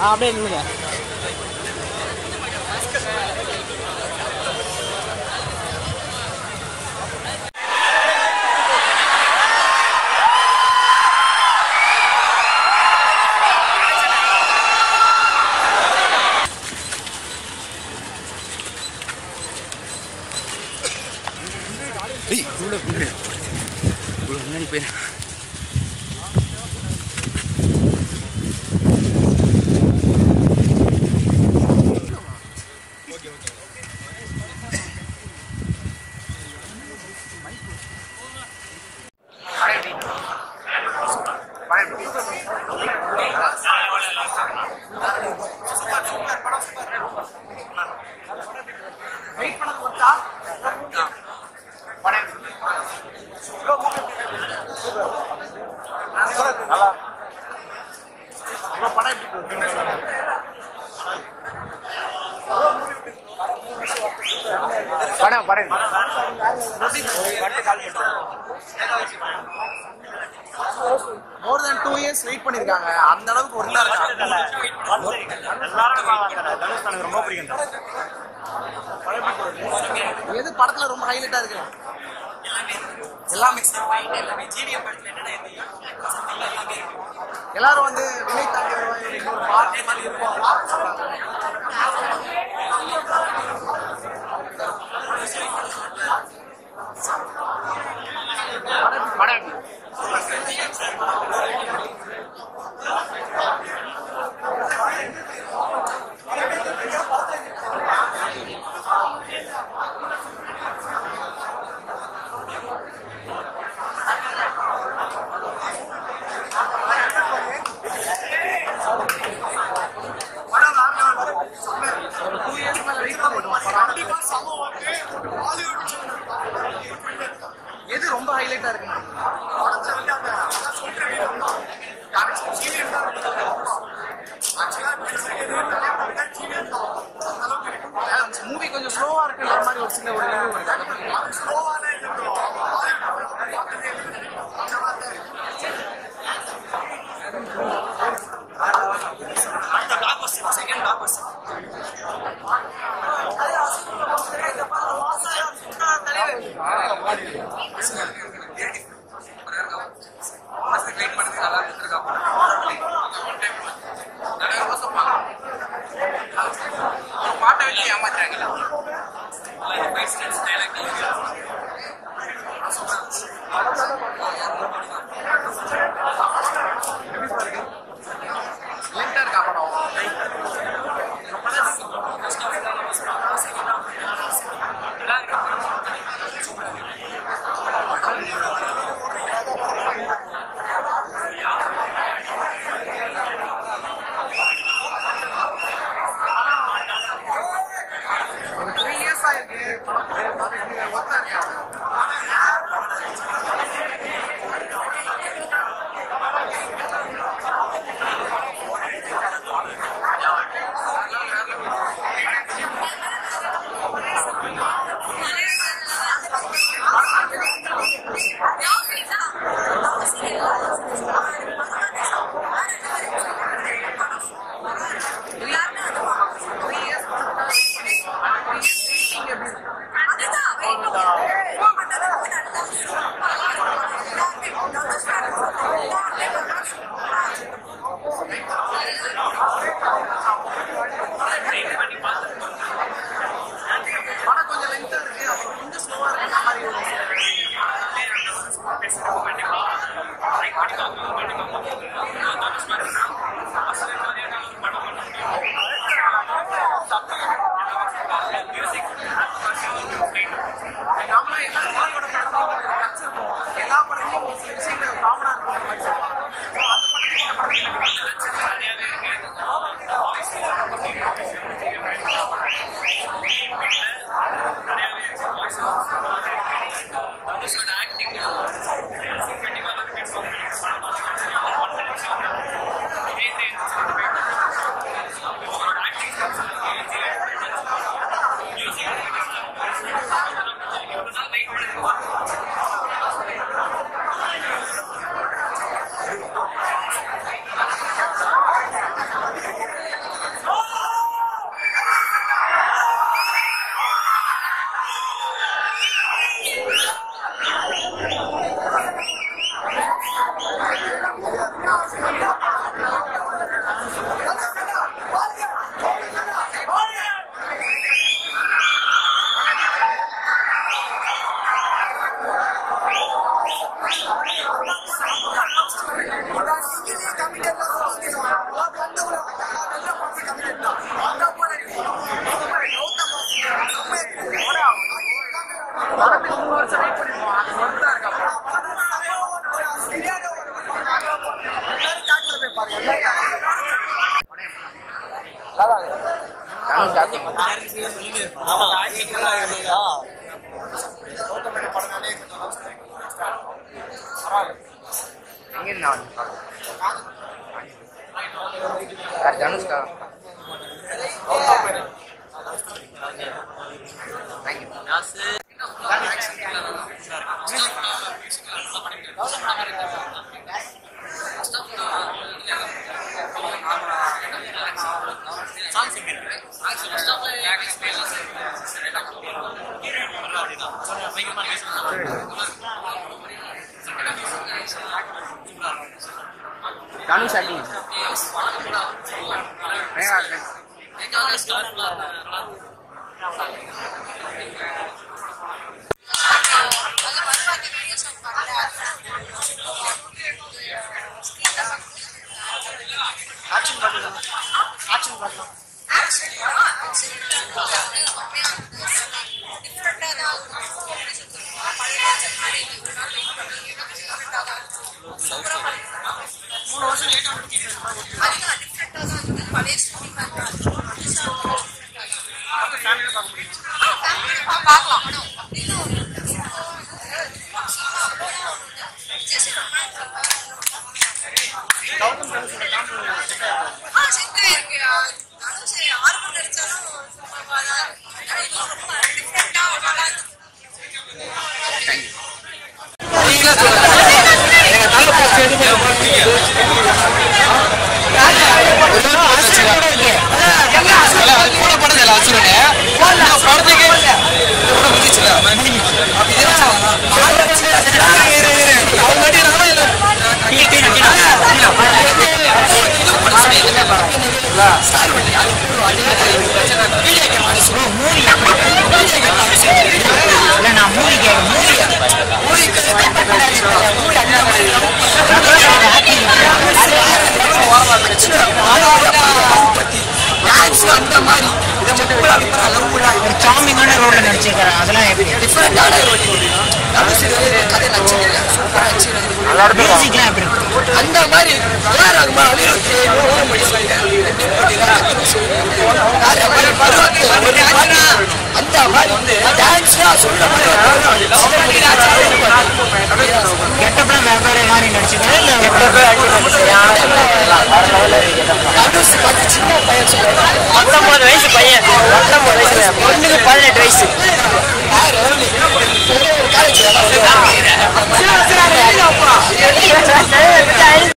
à bên luôn nhỉ Ih, gula gula. Gula mana ni pun. More than two years wait பண்ணிருக்காங்க. அந்த அளவுக்கு ஒரு இருக்காங்க ரொம்ப பிடிக்கும் எது படத்துல ரொம்ப ஹைலைட்டா இருக்கு? எல்லாமே. எல்லாரும் வந்து விலை தாண்டி வருவாங்க எது ரொம்ப distance. para mim, você não sei não. சொல்லிட்டு Dhanush acting. Mega acting. Action பண்ணலாம் ஆக்ஷன் பண்ணலாம் பார்க்கலாம் ஒரு நடிச்சிருக்காரு. அதெல்லாம் எப்படி? மியூசிக்லாம் எப்படி இருக்கு? அந்த மாதிரி ஏஆர் ரகுமான் அனிருத் ஓரமொழி அந்த மாதிரி டான்ஸ்லாம் சொல்ற மாதிரி கெட்டப்லாம் வெவ்வேறு மாதிரி நடிச்சிருக்காரு இல்ல பத்தொன்பது வயசு பையன் பத்தொன்பது வயசுல பொண்ணுக்கு பதினெட்டு வயசு காலேஜ்